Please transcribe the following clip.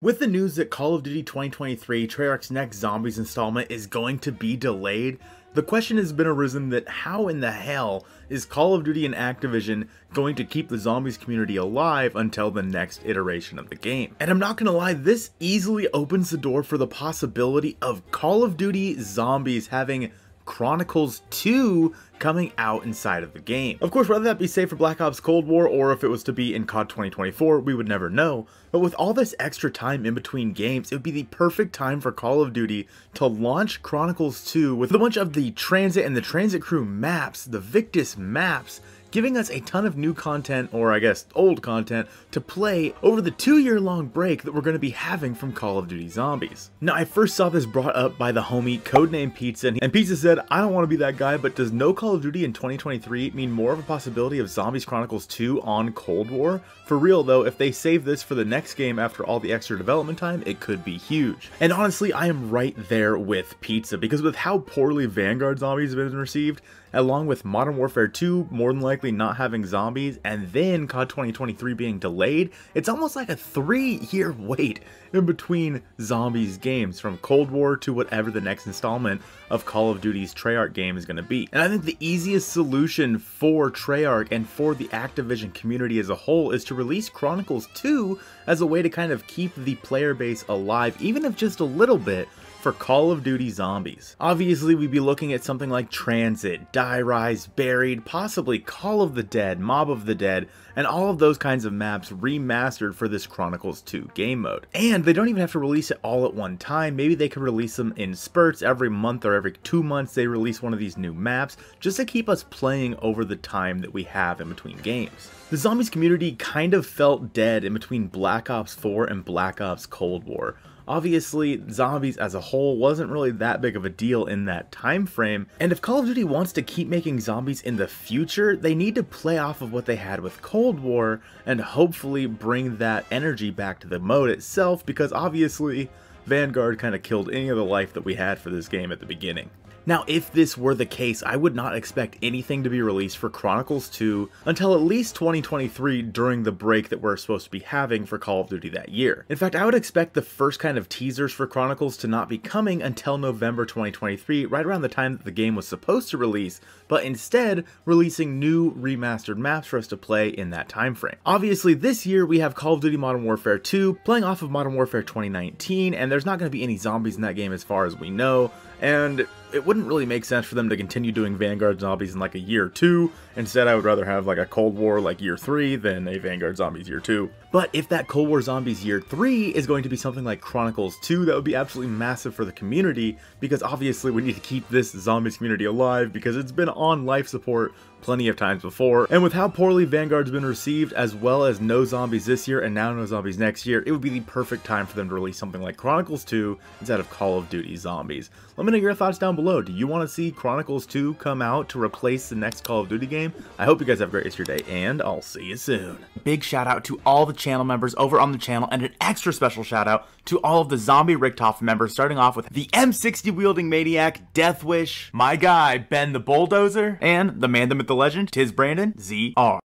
With the news that Call of Duty 2023 Treyarch's next Zombies installment is going to be delayed, the question has been arisen that how in the hell is Call of Duty and Activision going to keep the Zombies community alive until the next iteration of the game? And I'm not gonna lie, this easily opens the door for the possibility of Call of Duty Zombies having Chronicles 2 coming out inside of the game. Of course, whether that be safe for Black Ops Cold War or if it was to be in COD 2024, we would never know. But with all this extra time in between games, it would be the perfect time for Call of Duty to launch Chronicles 2 with a bunch of the TranZit and the TranZit Crew maps, the Victis maps, giving us a ton of new content, or I guess old content, to play over the two year long break that we're going to be having from Call of Duty Zombies. Now, I first saw this brought up by the homie Codename Pizza, and Pizza said, I don't want to be that guy, but does no Call of Duty in 2023 mean more of a possibility of Zombies Chronicles 2 on Cold War? For real though, if they save this for the next game after all the extra development time, it could be huge. And honestly, I am right there with Pizza, because with how poorly Vanguard Zombies have been received, along with Modern Warfare 2 more than likely not having zombies, and then COD 2023 being delayed, it's almost like a three year wait in between zombies games from Cold War to whatever the next installment of Call of Duty's Treyarch game is going to be. And I think the easiest solution for Treyarch and for the Activision community as a whole is to release Chronicles 2 as a way to kind of keep the player base alive, even if just a little bit, for Call of Duty Zombies. Obviously, we'd be looking at something like TranZit, Die Rise, Buried, possibly Call of the Dead, Mob of the Dead, and all of those kinds of maps remastered for this Chronicles 2 game mode. And they don't even have to release it all at one time, maybe they could release them in spurts every month or every two months they release one of these new maps, just to keep us playing over the time that we have in between games. The Zombies community kind of felt dead in between Black Ops 4 and Black Ops Cold War. Obviously, zombies as a whole wasn't really that big of a deal in that time frame, and if Call of Duty wants to keep making zombies in the future, they need to play off of what they had with Cold War and hopefully bring that energy back to the mode itself because obviously Vanguard kind of killed any of the life that we had for this game at the beginning. Now, if this were the case, I would not expect anything to be released for Chronicles 2 until at least 2023 during the break that we're supposed to be having for Call of Duty that year. In fact, I would expect the first kind of teasers for Chronicles to not be coming until November 2023, right around the time that the game was supposed to release, but instead releasing new remastered maps for us to play in that time frame. Obviously, this year we have Call of Duty Modern Warfare 2 playing off of Modern Warfare 2019, and there's not going to be any zombies in that game as far as we know, and it wouldn't really make sense for them to continue doing Vanguard Zombies in like a year two. Instead, I would rather have like a Cold War like year three than a Vanguard Zombies year two. But if that Cold War Zombies year three is going to be something like Chronicles 2, that would be absolutely massive for the community because obviously we need to keep this zombies community alive because it's been on life support plenty of times before. And with how poorly Vanguard's been received, as well as no zombies this year and now no zombies next year, it would be the perfect time for them to release something like Chronicles 2 instead of Call of Duty Zombies. Let me know your thoughts down below. Do you want to see Chronicles 2 come out to replace the next Call of Duty game? I hope you guys have a great your day, and I'll see you soon. Big shout out to all the channel members over on the channel, and an extra special shout out to all of the Zombie Richtofen members, starting off with the M60 wielding maniac, Deathwish, my guy, Ben the Bulldozer, and the man, the the legend, Tiz Brandon, ZR.